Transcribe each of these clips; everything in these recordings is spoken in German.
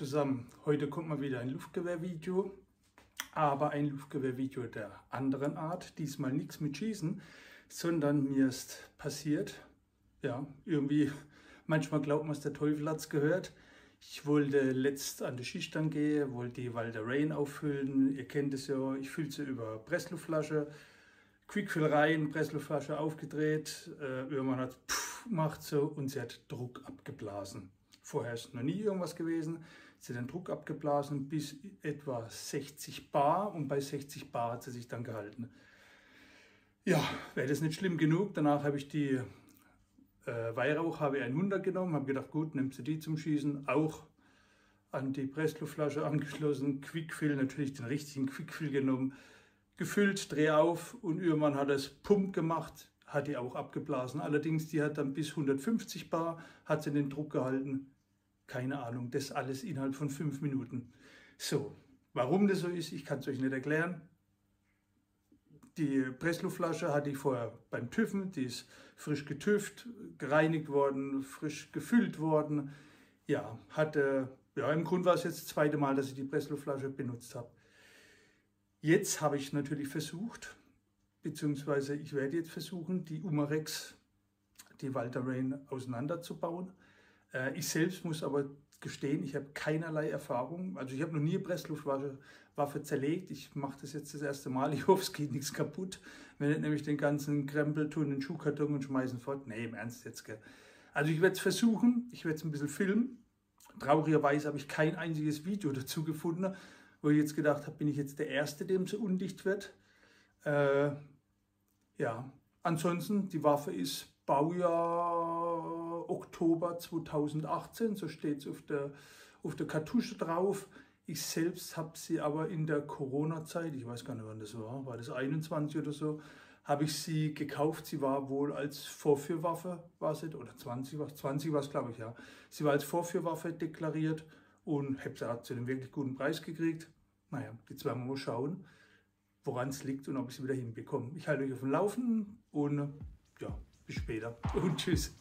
zusammen, heute kommt mal wieder ein Luftgewehrvideo, aber ein Luftgewehrvideo der anderen Art. Diesmal nichts mit Schießen, sondern mir ist passiert, ja, irgendwie, manchmal glaubt man es, der Teufel hat gehört. Ich wollte letzt an die Schicht dann gehen, wollte die Walder Rain auffüllen. Ihr kennt es ja, ich fülle sie über Pressluftflasche. Quickfill rein, Pressluftflasche aufgedreht. Äh, irgendwann hat es gemacht so und sie hat Druck abgeblasen. Vorher ist noch nie irgendwas gewesen. Sie hat den Druck abgeblasen bis etwa 60 Bar und bei 60 Bar hat sie sich dann gehalten. Ja, wäre das nicht schlimm genug. Danach habe ich die äh, Weihrauch HW100 genommen, habe gedacht, gut, nimmst du die zum Schießen, auch an die Pressluftflasche angeschlossen, Quickfill, natürlich den richtigen Quickfill genommen, gefüllt, dreh auf und irgendwann hat es Pump gemacht, hat die auch abgeblasen. Allerdings, die hat dann bis 150 Bar, hat sie den Druck gehalten. Keine Ahnung, das alles innerhalb von fünf Minuten. So, warum das so ist, ich kann es euch nicht erklären. Die Pressluftflasche hatte ich vorher beim TÜVen, die ist frisch getüft, gereinigt worden, frisch gefüllt worden. Ja, hatte, ja, im Grunde war es jetzt das zweite Mal, dass ich die Pressluftflasche benutzt habe. Jetzt habe ich natürlich versucht, beziehungsweise ich werde jetzt versuchen, die Umarex, die Walter Rain auseinanderzubauen. Äh, ich selbst muss aber gestehen, ich habe keinerlei Erfahrung. Also ich habe noch nie eine Pressluftwaffe zerlegt. Ich mache das jetzt das erste Mal. Ich hoffe, es geht nichts kaputt. Wenn nämlich den ganzen Krempel tun den Schuhkarton und schmeißen fort. Nee, im Ernst jetzt. Gell. Also ich werde es versuchen. Ich werde es ein bisschen filmen. Traurigerweise habe ich kein einziges Video dazu gefunden, wo ich jetzt gedacht habe, bin ich jetzt der Erste, dem so undicht wird. Äh, ja, ansonsten, die Waffe ist Baujahr Oktober 2018, so steht es auf der, auf der Kartusche drauf. Ich selbst habe sie aber in der Corona-Zeit, ich weiß gar nicht, wann das war, war das 21 oder so, habe ich sie gekauft. Sie war wohl als Vorführwaffe, war sie, oder 20, 20 war es, glaube ich, ja. Sie war als Vorführwaffe deklariert und habe sie zu einem wirklich guten Preis gekriegt. Naja, jetzt werden wir mal schauen, woran es liegt und ob ich sie wieder hinbekomme. Ich halte euch auf dem Laufen und ja, bis später und tschüss.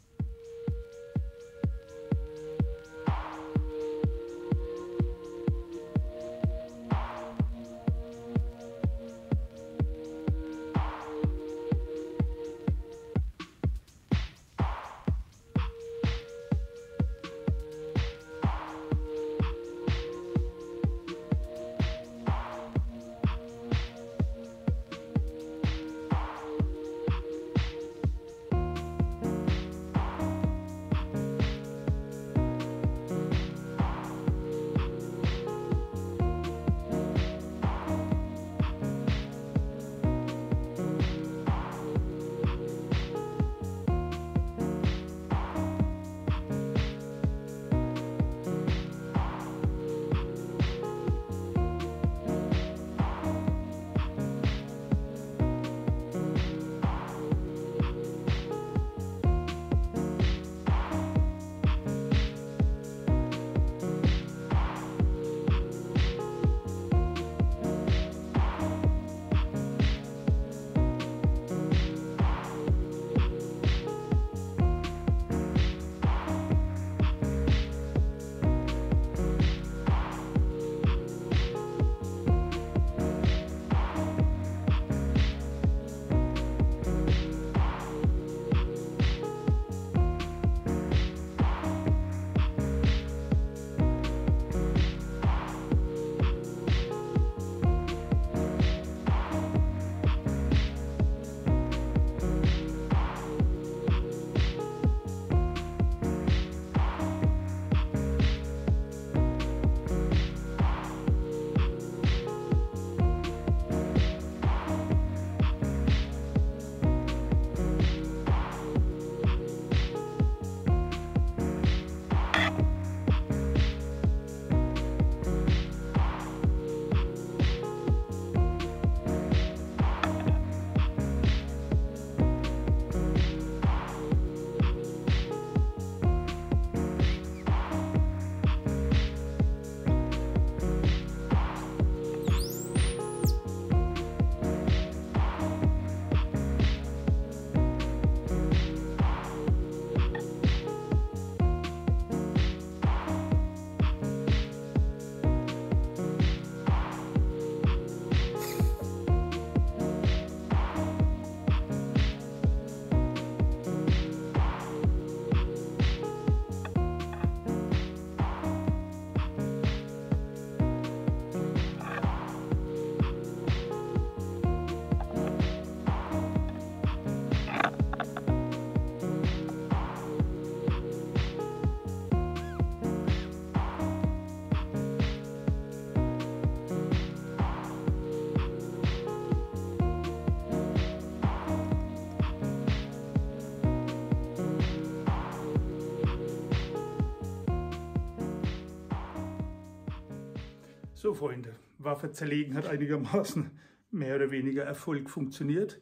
So Freunde, Waffe zerlegen hat einigermaßen mehr oder weniger Erfolg funktioniert.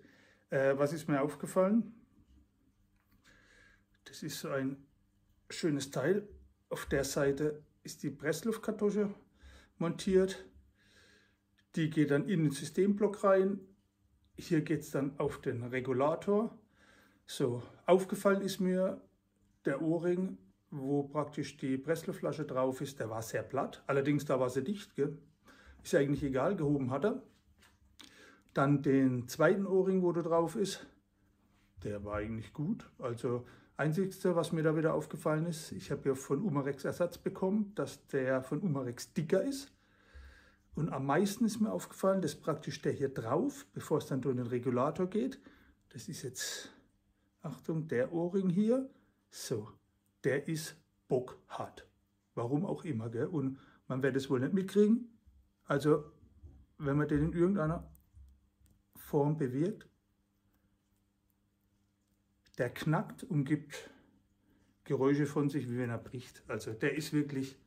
Äh, was ist mir aufgefallen? Das ist so ein schönes Teil. Auf der Seite ist die Pressluftkartusche montiert. Die geht dann in den Systemblock rein. Hier geht es dann auf den Regulator. So, aufgefallen ist mir der Ohrring wo praktisch die Pressluftflasche drauf ist, der war sehr platt. Allerdings da war sie dicht, gell? ist ja eigentlich egal, gehoben hat er. Dann den zweiten Ohrring, wo da drauf ist, der war eigentlich gut. Also einzigste, was mir da wieder aufgefallen ist, ich habe ja von Umarex Ersatz bekommen, dass der von Umarex dicker ist. Und am meisten ist mir aufgefallen, dass praktisch der hier drauf, bevor es dann durch den Regulator geht, das ist jetzt, Achtung, der Ohrring hier, so, der ist bockhart. Warum auch immer. Gell? Und man wird es wohl nicht mitkriegen. Also, wenn man den in irgendeiner Form bewirkt, der knackt und gibt Geräusche von sich, wie wenn er bricht. Also der ist wirklich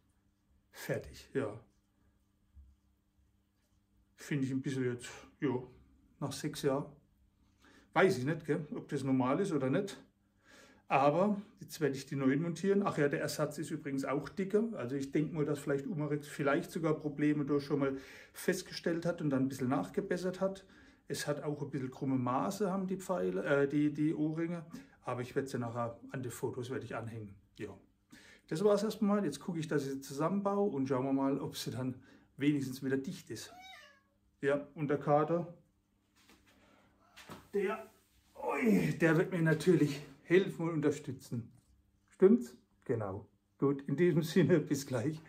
fertig, ja. Finde ich ein bisschen jetzt, ja, nach sechs Jahren. Weiß ich nicht, gell, ob das normal ist oder nicht. Aber jetzt werde ich die neuen montieren. Ach ja, der Ersatz ist übrigens auch dicker. Also ich denke mal, dass vielleicht Umarex vielleicht sogar Probleme durch schon mal festgestellt hat und dann ein bisschen nachgebessert hat. Es hat auch ein bisschen krumme Maße, haben die Pfeile, äh, die, die Ohrringe. Aber ich werde sie nachher an die Fotos werde ich anhängen. Ja. Das war es erstmal. Jetzt gucke ich, dass ich sie zusammenbaue und schauen wir mal, ob sie dann wenigstens wieder dicht ist. Ja, und der Kater, der, ui, der wird mir natürlich helfen und unterstützen. Stimmt's? Genau. Gut, in diesem Sinne, bis gleich.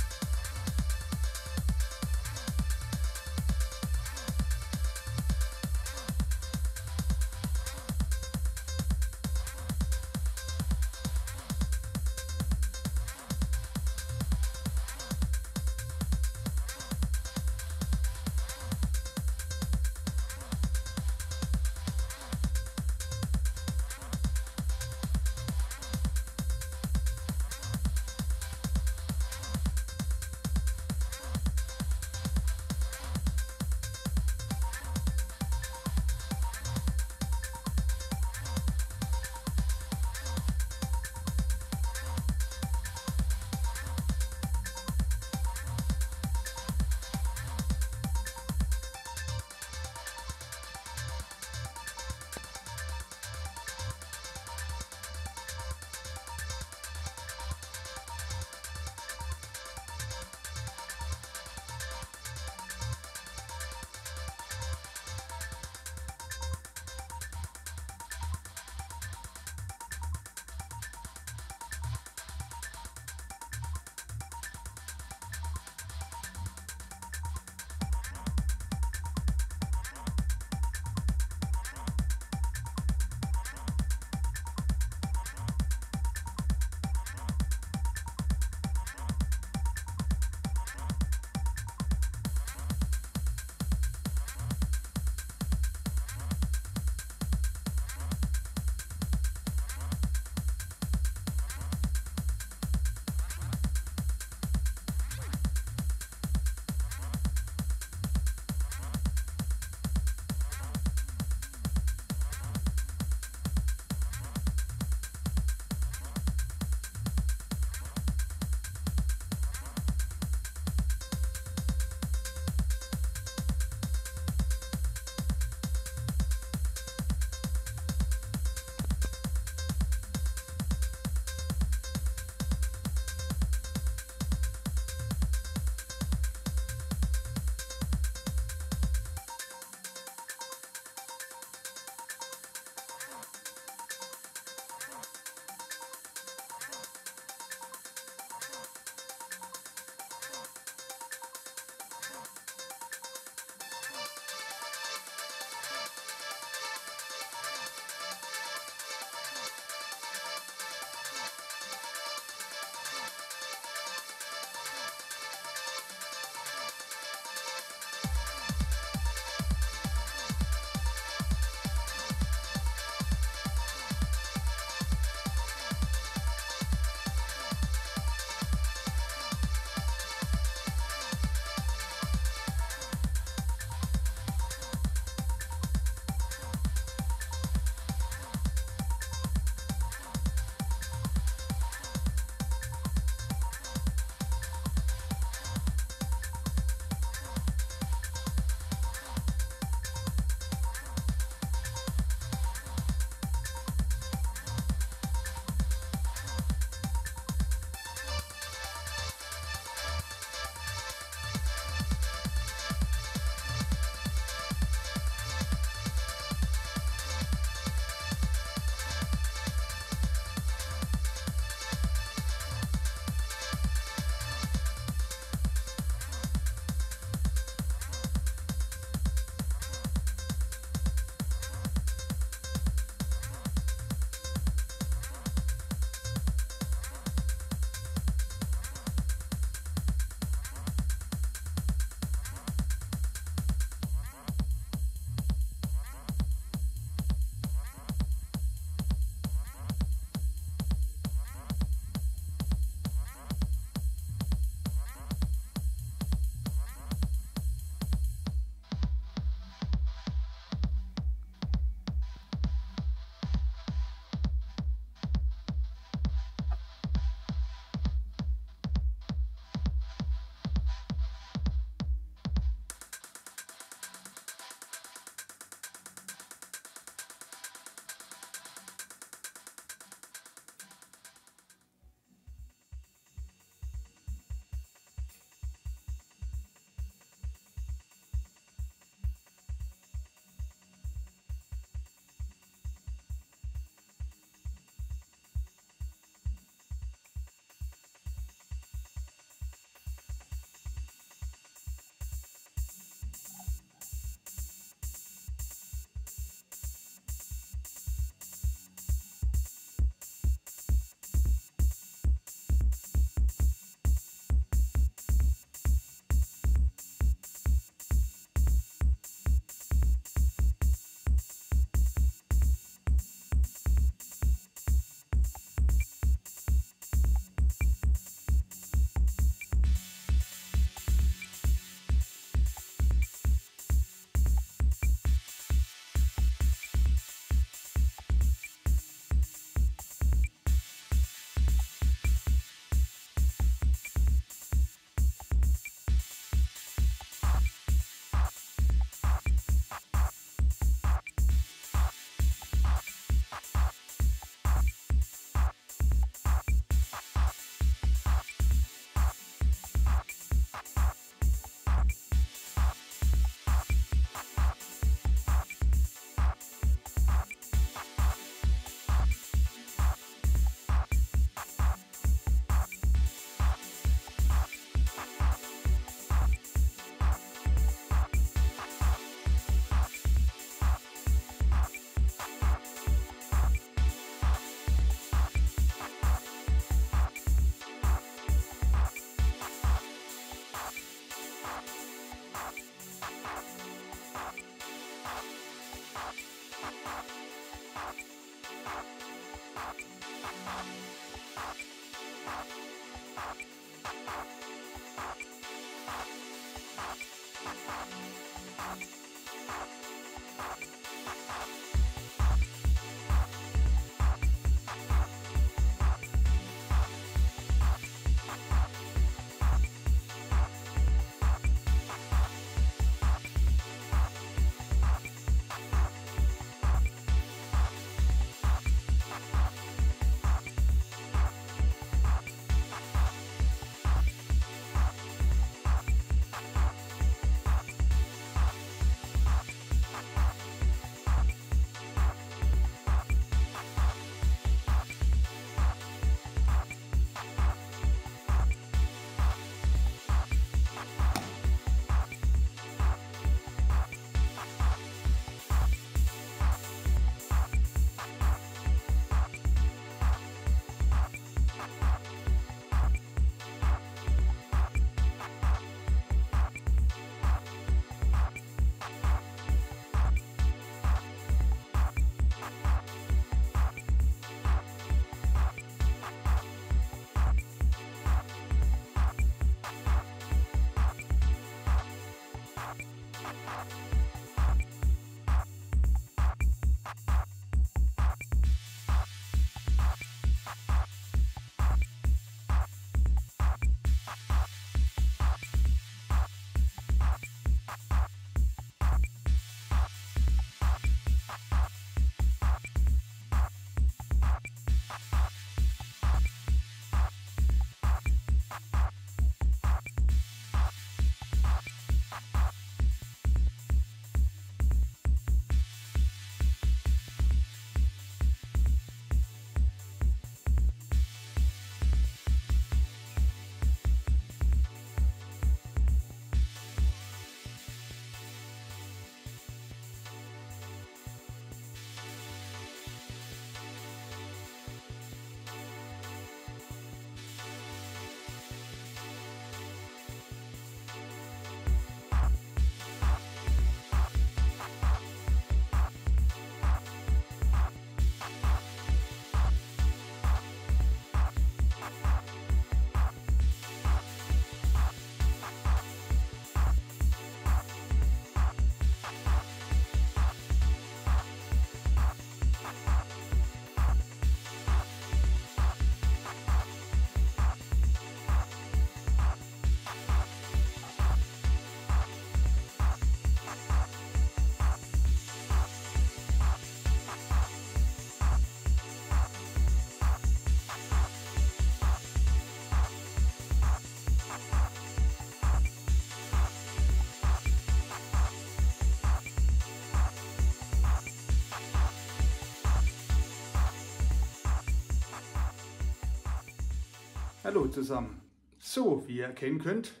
Hallo zusammen. So, wie ihr erkennen könnt,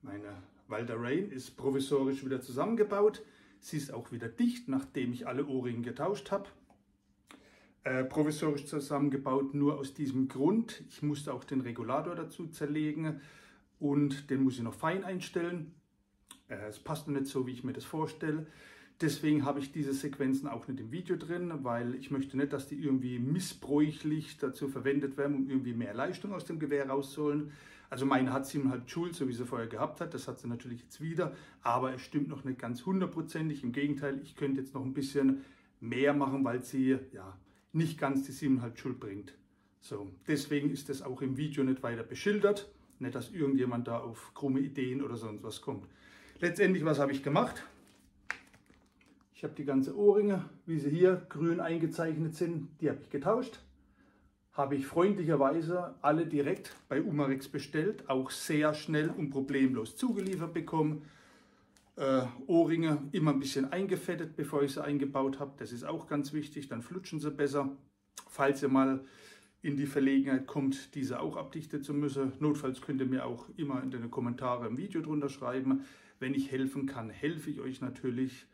meine Walter Rain ist provisorisch wieder zusammengebaut. Sie ist auch wieder dicht, nachdem ich alle Ohrringe getauscht habe. Äh, provisorisch zusammengebaut nur aus diesem Grund. Ich musste auch den Regulator dazu zerlegen und den muss ich noch fein einstellen. Äh, es passt noch nicht so, wie ich mir das vorstelle. Deswegen habe ich diese Sequenzen auch nicht im Video drin, weil ich möchte nicht, dass die irgendwie missbräuchlich dazu verwendet werden, um irgendwie mehr Leistung aus dem Gewehr rauszuholen. Also meine hat 7,5 Joule, so wie sie vorher gehabt hat. Das hat sie natürlich jetzt wieder, aber es stimmt noch nicht ganz hundertprozentig. Im Gegenteil, ich könnte jetzt noch ein bisschen mehr machen, weil sie ja nicht ganz die 7,5 Joule bringt. So, deswegen ist das auch im Video nicht weiter beschildert. Nicht, dass irgendjemand da auf krumme Ideen oder sonst was kommt. Letztendlich, was habe ich gemacht? Ich habe die ganzen Ohrringe, wie sie hier grün eingezeichnet sind, die habe ich getauscht. Habe ich freundlicherweise alle direkt bei Umarex bestellt, auch sehr schnell und problemlos zugeliefert bekommen. Äh, Ohrringe immer ein bisschen eingefettet, bevor ich sie eingebaut habe. Das ist auch ganz wichtig, dann flutschen sie besser. Falls ihr mal in die Verlegenheit kommt, diese auch abdichten zu müssen. Notfalls könnt ihr mir auch immer in den Kommentaren im Video drunter schreiben. Wenn ich helfen kann, helfe ich euch natürlich.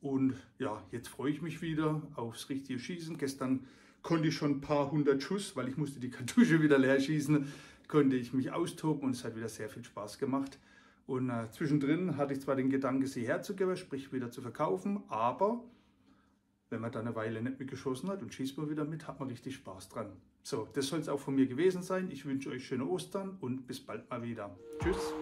Und ja, jetzt freue ich mich wieder aufs richtige Schießen. Gestern konnte ich schon ein paar hundert Schuss, weil ich musste die Kartusche wieder leer schießen, konnte ich mich austoben und es hat wieder sehr viel Spaß gemacht. Und äh, zwischendrin hatte ich zwar den Gedanken, sie herzugeben, sprich wieder zu verkaufen, aber wenn man da eine Weile nicht mit geschossen hat und schießt man wieder mit, hat man richtig Spaß dran. So, das soll es auch von mir gewesen sein. Ich wünsche euch schöne Ostern und bis bald mal wieder. Tschüss.